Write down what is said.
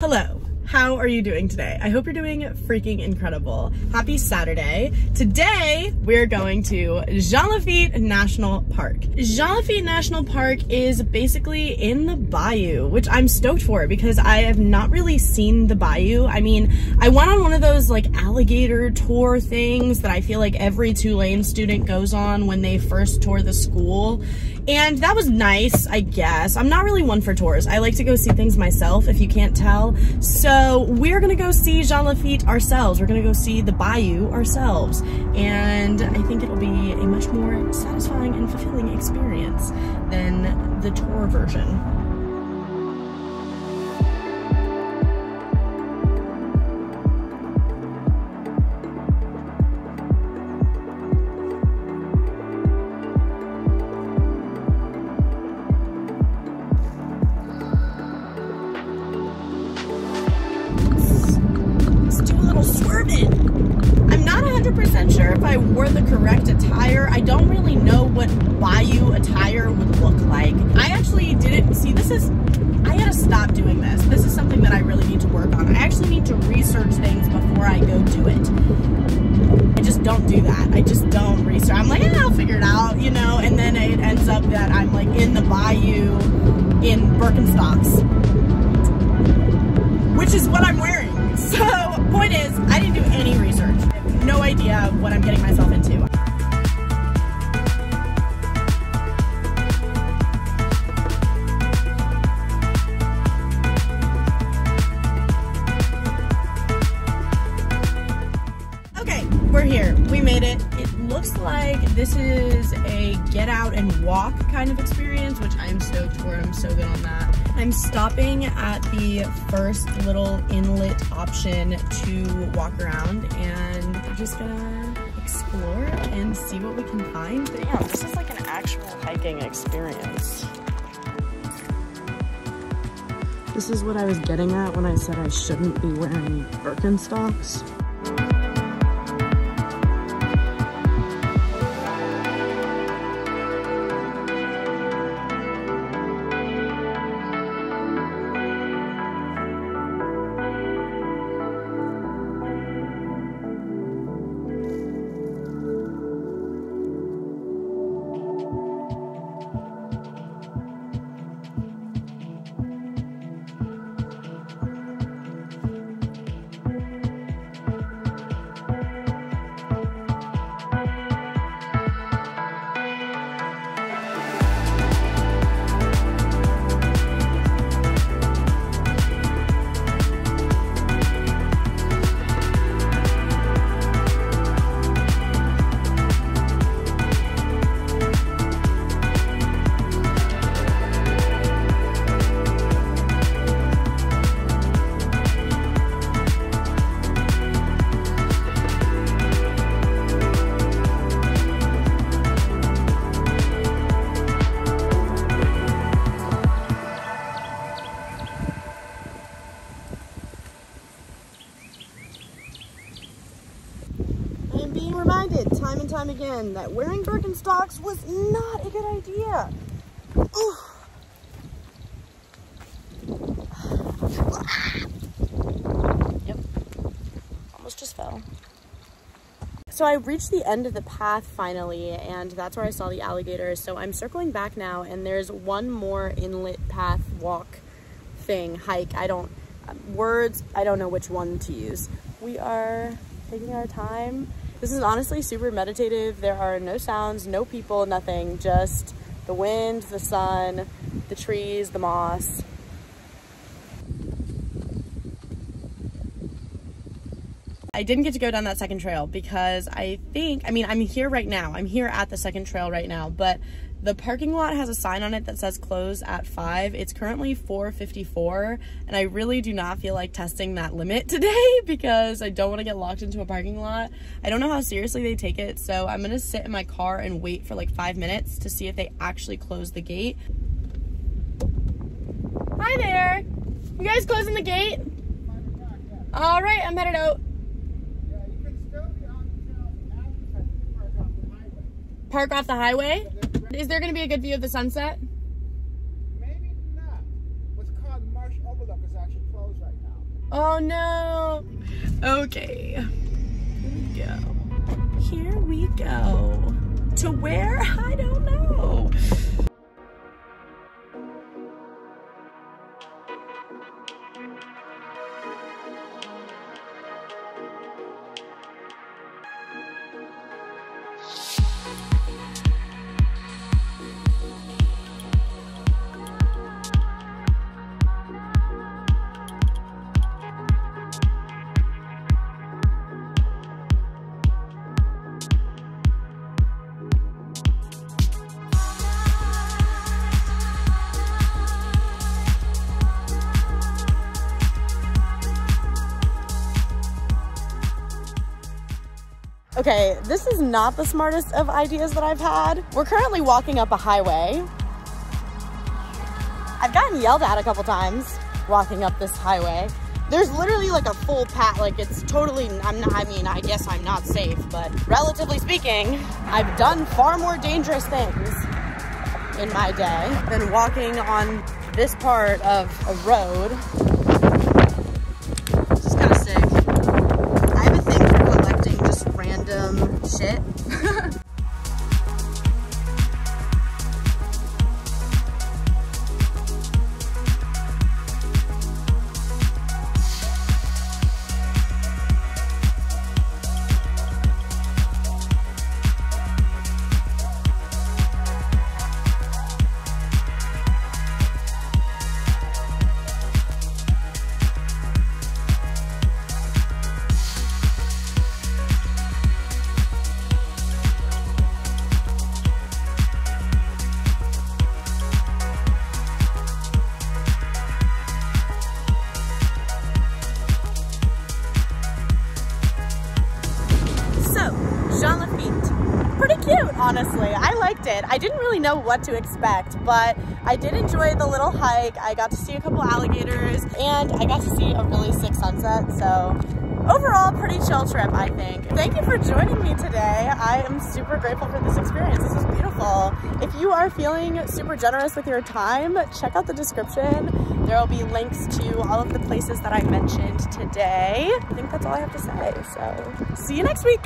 Hello, how are you doing today? I hope you're doing freaking incredible. Happy Saturday. Today, we're going to Jean Lafitte National Park. Jean Lafitte National Park is basically in the bayou, which I'm stoked for because I have not really seen the bayou. I mean, I went on one of those like alligator tour things that I feel like every Tulane student goes on when they first tour the school. And that was nice, I guess. I'm not really one for tours. I like to go see things myself, if you can't tell. So we're gonna go see Jean Lafitte ourselves. We're gonna go see the Bayou ourselves. And I think it'll be a much more satisfying and fulfilling experience than the tour version. Swerving. I'm not 100% sure if I wore the correct attire. I don't really know what Bayou attire would look like. I actually didn't see this is I gotta stop doing this. This is something that I really need to work on. I actually need to research things before I go do it. I just don't do that. I just don't research. I'm like, yeah, I'll figure it out, you know, and then it ends up that I'm like in the bayou in Birkenstocks, which is what I'm wearing. So, point is, I didn't do any research. I have no idea what I'm getting myself into. Okay, we're here. We made it. Like this is a get out and walk kind of experience, which I'm stoked for. I'm so good on that. I'm stopping at the first little inlet option to walk around and we're just gonna explore and see what we can find. Damn, this is like an actual hiking experience. This is what I was getting at when I said I shouldn't be wearing Birkenstocks. Time and time again that wearing Birkenstocks was not a good idea. Yep. Almost just fell. So I reached the end of the path finally, and that's where I saw the alligators. So I'm circling back now, and there's one more inlet path walk thing, hike. I don't, um, words, I don't know which one to use. We are taking our time. This is honestly super meditative. There are no sounds, no people, nothing, just the wind, the sun, the trees, the moss. I didn't get to go down that second trail because I think, I mean, I'm here right now. I'm here at the second trail right now, but the parking lot has a sign on it that says close at 5. It's currently 4.54 and I really do not feel like testing that limit today because I don't want to get locked into a parking lot. I don't know how seriously they take it, so I'm going to sit in my car and wait for like 5 minutes to see if they actually close the gate. Hi there! You guys closing the gate? All right, I'm headed out. Park off the highway? Is there going to be a good view of the sunset? Maybe not. What's called Marsh Overlook is actually closed right now. Oh no. Okay. Here we go. Here we go. To where? I don't know. Okay, this is not the smartest of ideas that I've had. We're currently walking up a highway. I've gotten yelled at a couple times walking up this highway. There's literally like a full path, like it's totally, I'm not, I mean, I guess I'm not safe, but relatively speaking, I've done far more dangerous things in my day than walking on this part of a road shit. Honestly. I liked it. I didn't really know what to expect, but I did enjoy the little hike. I got to see a couple alligators and I got to see a really sick sunset. So overall, pretty chill trip, I think. Thank you for joining me today. I am super grateful for this experience. This was beautiful. If you are feeling super generous with your time, check out the description. There will be links to all of the places that I mentioned today. I think that's all I have to say. So see you next week.